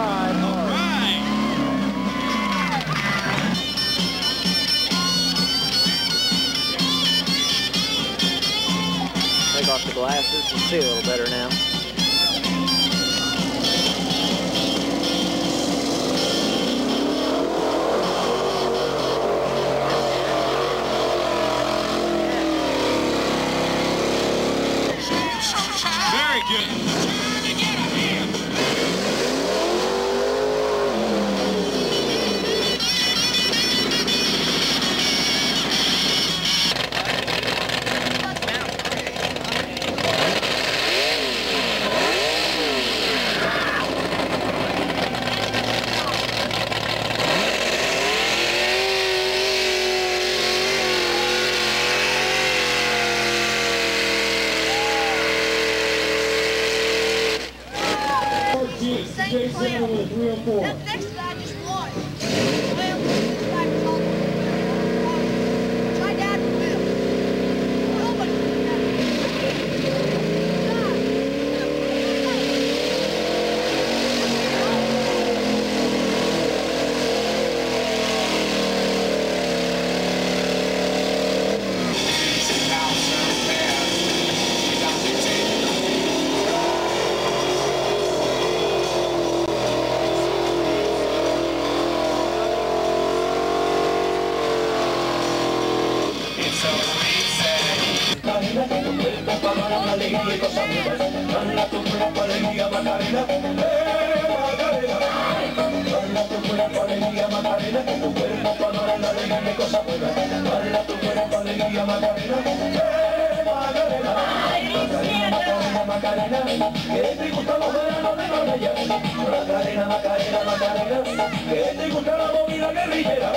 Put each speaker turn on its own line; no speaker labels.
ride hard. All right. Take off the glasses You see a little better now.
Very good. Cleo. That next guy y los amigos Dale tu cuerpo alegría Macarena ¡Eh, Macarena! Dale tu cuerpo alegría Macarena tu cuerpo tu adora la alegría y cosas buenas Dale tu cuerpo alegría Macarena ¡Eh, Macarena!
Macarena, Macarena, Macarena Que
te gusta los veranos de Marbella Macarena, Macarena, Macarena Que te gusta la movida guerrillera